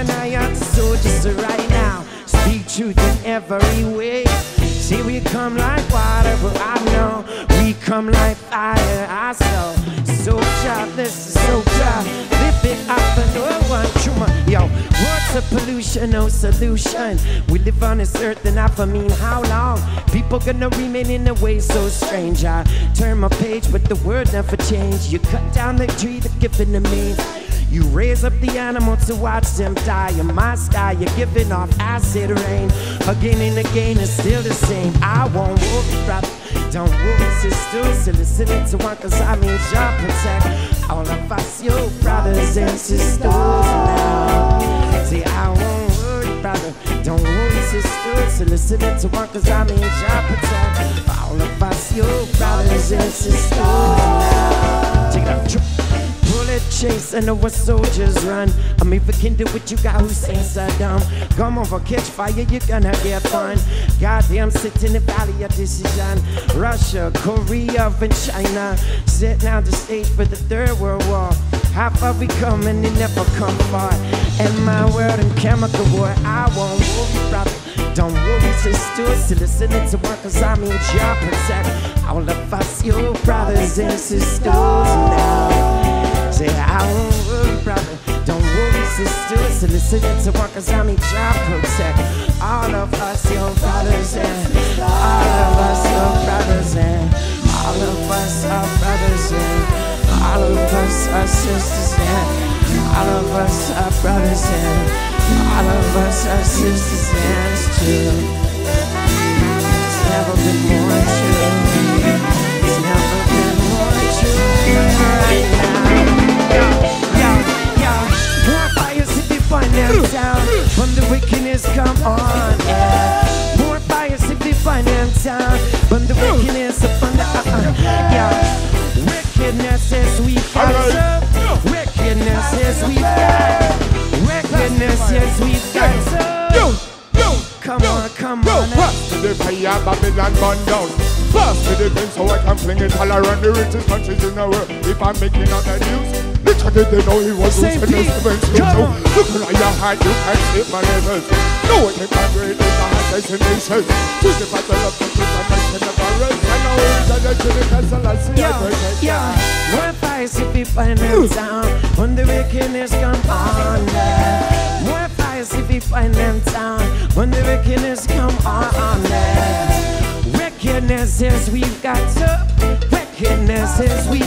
and I the soldiers right now. Speak truth in every way. See, we come like water, but I know we come like fire. I saw so this is so tough. Lift it up and no one truma. Yo, what's a pollution? No solution. We live on this earth and I for mean how long? People gonna remain in a way so strange. I turn my page, but the word never change. You cut down the tree that giving to me. You raise up the animals to watch them die. In my sky, you're giving off acid rain. Again and again, it's still the same. I won't worry, brother. Don't worry, sisters. So listen to one, cause I mean, Jah protect all of us, your brothers and sisters now. See, I won't worry, brother. Don't worry, sisters. So listen to one, cause I mean, Jah protect all of us, your brothers and sisters now. Chase and our soldiers run. I'm even can do what you got Hussein Saddam. Come over, catch fire, you're gonna get fun. Goddamn, sit in the valley of decision. Russia, Korea, and China. Set now the stage for the third world war. How far we come and they never come far. And my world in chemical war, I won't worry, brother. Don't worry, sisters, still listening to work, cause I mean, Jah protect all of us, your brothers and sisters. Say, I won't worry, brother. Don't worry, sisters. So listen to cause I'm each Jah protect. All of us, your brothers, and all of us, your brothers, and all of us, our brothers, and all of us, our sisters, and all of us, our brothers, and all of us, our sisters, and it's true. It's never been more true. Them down when the wickedness come on. Yeah. More fires if they find them down when the wickedness upon the uh, uh, yeah. Wickedness is we got Wickedness is we got. Wickedness is we got Come on, come on. The fire Babylon burn down. Pass me the pen so I can fling it all around the richest countries in the world. If I'm making out the news, literally they know he was Same losing his. So look at your heart, you can't save my levels. No one can great is a high destination. Choose the battle of the truth and I can never rest. I know it's a castle, I see yo, more fires if we find them down when the wickedness come on. Yeah. More fires if we find them down when the wickedness come on. Yeah. Wickedness is we've got to. Wickedness is we've